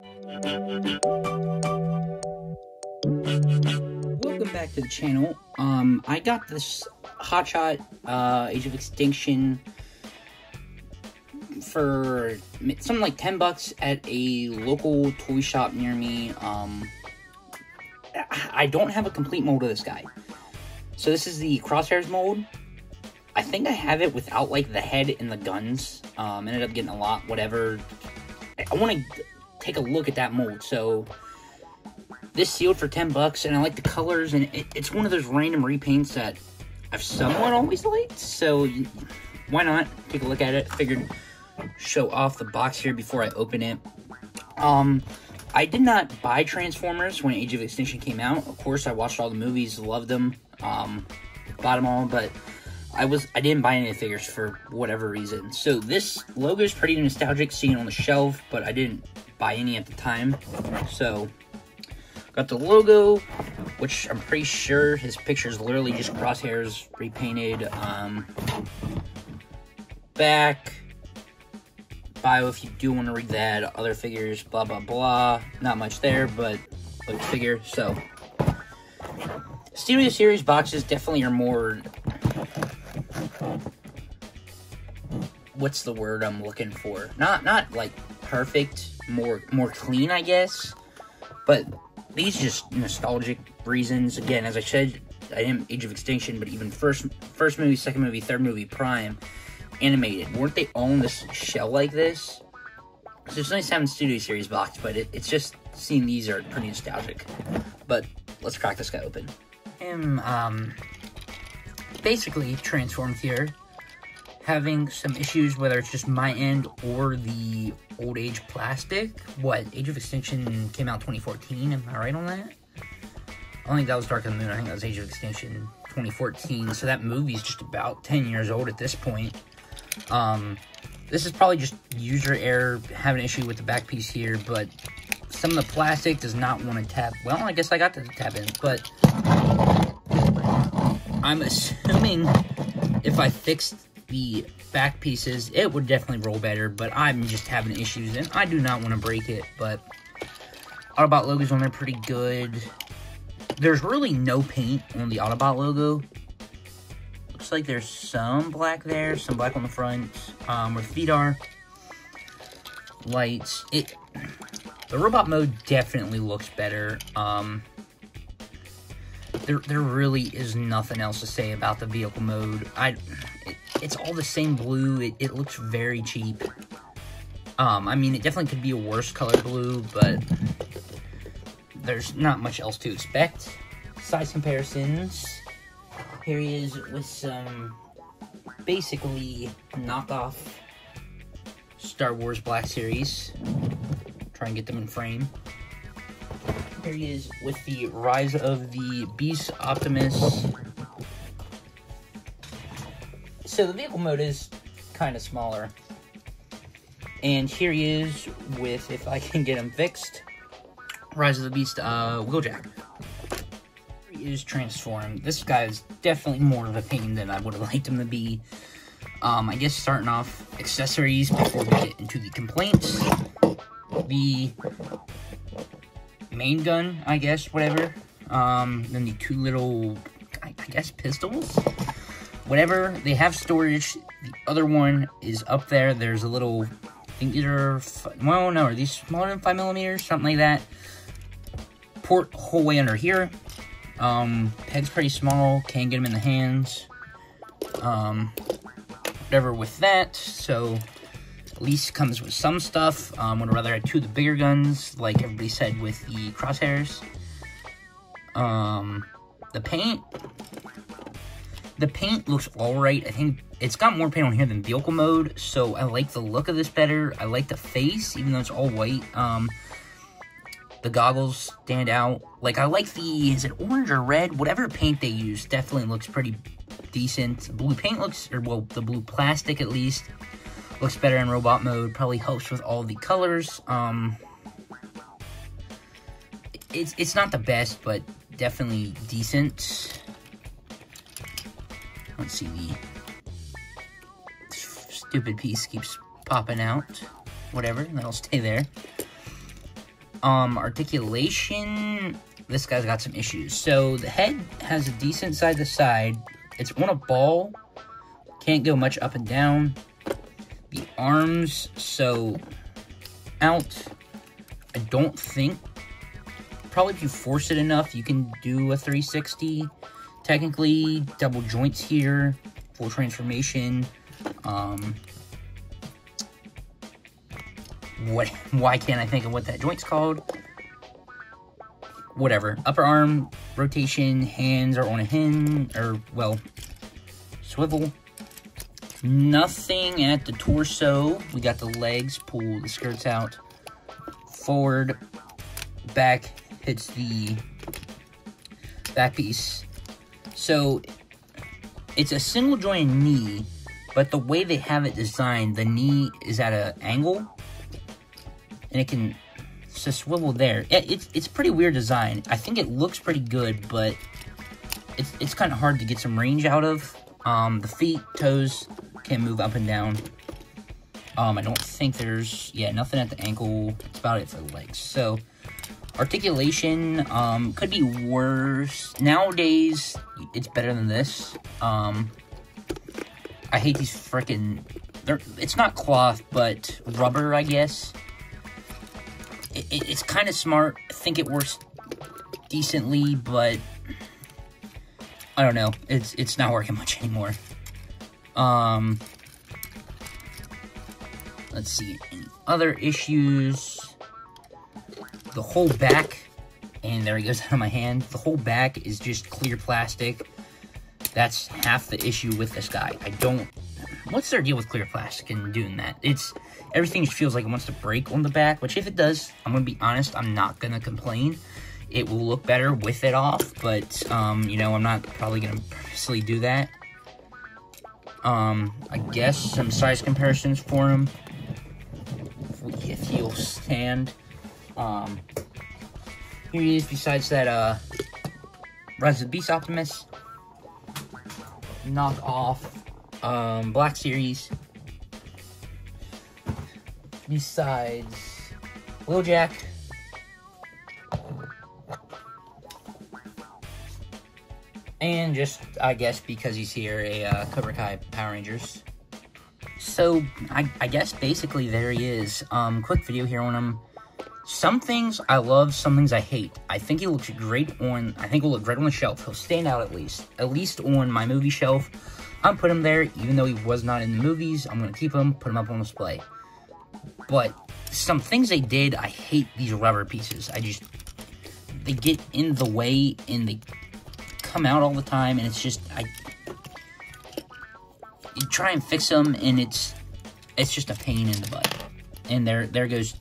Welcome back to the channel. Um, I got this Hotshot uh, Age of Extinction for something like 10 bucks at a local toy shop near me. Um, I don't have a complete mold of this guy. So this is the Crosshairs mold. I think I have it without like the head and the guns. Um, ended up getting a lot, whatever. I want to take a look at that mold. So this sealed for 10 bucks, and I like the colors, and it, it's one of those random repaints that I've somewhat always liked. So why not take a look at it? Figured show off the box here before I open it. Um, I did not buy Transformers when Age of Extinction came out. Of course, I watched all the movies, loved them, um, bought them all, but I was I didn't buy any figures for whatever reason. So this logo is pretty nostalgic, seeing on the shelf, but I didn't buy any at the time. So got the logo, which I'm pretty sure his picture is literally just crosshairs repainted. Um, back bio if you do want to read that. Other figures, blah blah blah. Not much there, but figure. So Studio Series boxes definitely are more what's the word I'm looking for? Not not like perfect, more more clean, I guess. But these just nostalgic reasons. Again, as I said, I am Age of Extinction, but even first first movie, second movie, third movie, Prime, animated. Weren't they all in this shell like this? So it's nice having Studio Series box, but it, it's just seeing these are pretty nostalgic. But let's crack this guy open. I'm um basically transformed here having some issues, whether it's just my end or the old age plastic. What, Age of Extinction came out 2014, am I right on that? I don't think that was Dark of the Moon, I think that was Age of Extinction 2014, so that movie's just about 10 years old at this point. Um, this is probably just user error, having an issue with the back piece here, but some of the plastic does not want to tap. Well, I guess I got to tap in, but I'm assuming if I fixed the back pieces, it would definitely roll better, but I'm just having issues, and I do not want to break it, but Autobot logos on there pretty good. There's really no paint on the Autobot logo. Looks like there's some black there, some black on the front, um, where the feet are. Lights. It, the robot mode definitely looks better. Um, there, there really is nothing else to say about the vehicle mode. I, it, it's all the same blue. It, it looks very cheap. Um, I mean, it definitely could be a worse color blue, but there's not much else to expect. Size comparisons. Here he is with some basically knockoff Star Wars Black Series. Try and get them in frame. Here he is with the Rise of the Beast Optimus so the vehicle mode is kind of smaller. And here he is with, if I can get him fixed, Rise of the Beast uh, Wheeljack. He is transformed. This guy is definitely more of a pain than I would have liked him to be. Um, I guess starting off accessories before we get into the complaints. The main gun, I guess, whatever. Um, then the two little, I, guess, pistols whatever, they have storage. The other one is up there. There's a little, I think these are, well, no, are these smaller than 5 millimeters? Something like that. Port whole way under here. Um, peg's pretty small. Can't get them in the hands. Um, whatever with that. So, at least comes with some stuff. Um, would rather have two of the bigger guns, like everybody said with the crosshairs. Um, the paint, the paint looks alright. I think it's got more paint on here than vehicle mode, so I like the look of this better. I like the face, even though it's all white. Um, the goggles stand out. Like, I like the, is it orange or red? Whatever paint they use definitely looks pretty decent. Blue paint looks, or well, the blue plastic at least, looks better in robot mode. Probably helps with all the colors. Um, it's, it's not the best, but definitely decent. Let's see, the stupid piece keeps popping out. Whatever, that'll stay there. Um, articulation, this guy's got some issues. So the head has a decent side to side. It's on a ball, can't go much up and down. The arms, so out. I don't think, probably if you force it enough, you can do a 360. Technically, double joints here, full transformation. Um, what? Why can't I think of what that joint's called? Whatever. Upper arm rotation, hands are on a hinge, or well, swivel. Nothing at the torso. We got the legs, pull the skirts out. Forward, back hits the back piece. So, it's a single joint knee, but the way they have it designed, the knee is at an angle, and it can just swivel there. It, it's it's pretty weird design. I think it looks pretty good, but it's it's kind of hard to get some range out of. Um, the feet, toes can move up and down. Um, I don't think there's, yeah, nothing at the ankle. That's about it for the legs. So, articulation um, could be worse. Nowadays, it's better than this. Um, I hate these freaking, it's not cloth, but rubber, I guess. It, it, it's kind of smart. I think it works decently, but I don't know. It's it's not working much anymore. Um, let's see. Other issues? The whole back, and there he goes out of my hand. The whole back is just clear plastic. That's half the issue with this guy. I don't... What's their deal with clear plastic and doing that? It's... Everything just feels like it wants to break on the back, which if it does, I'm going to be honest, I'm not going to complain. It will look better with it off, but, um, you know, I'm not probably going to purposely do that. Um, I guess some size comparisons for him. If he'll stand. Um, here he is besides that, uh, Rise of the Beast Optimus. Knock off, um, Black Series. Besides, Wheeljack. And just, I guess, because he's here, a uh, Cobra Kai Power Rangers. So, I, I guess basically there he is. Um, quick video here on him. Some things I love, some things I hate. I think he looks great on, I think he'll look great on the shelf. He'll stand out at least. At least on my movie shelf. I'm put him there, even though he was not in the movies. I'm going to keep him, put him up on display. But some things they did, I hate these rubber pieces. I just, they get in the way and they come out all the time, and it's just I. You try and fix them, and it's it's just a pain in the butt. And there there goes.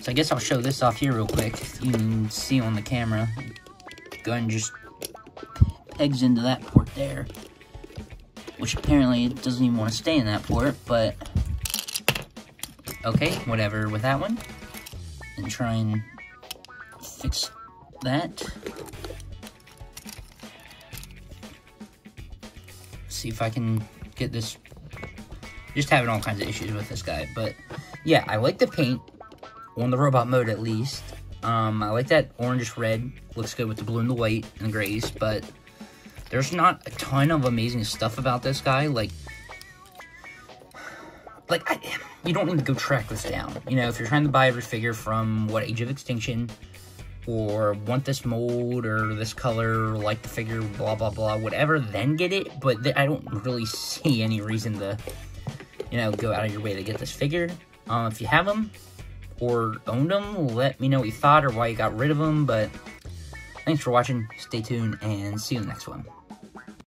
So I guess I'll show this off here real quick. You can see on the camera. Gun just pegs into that port there. Which apparently it doesn't even want to stay in that port, but okay, whatever with that one. And try and fix that. See if I can get this. Just having all kinds of issues with this guy. But, yeah, I like the paint. On the robot mode, at least. Um, I like that orangish red. Looks good with the blue and the white and the grays. But, there's not a ton of amazing stuff about this guy. Like, like, I, you don't need to go track this down. You know, if you're trying to buy every figure from, what, Age of Extinction or want this mold or this color, like the figure, blah, blah, blah, whatever, then get it. But I don't really see any reason to, you know, go out of your way to get this figure. Um, if you have them or owned them, let me know what you thought or why you got rid of them. But thanks for watching. Stay tuned and see you in the next one.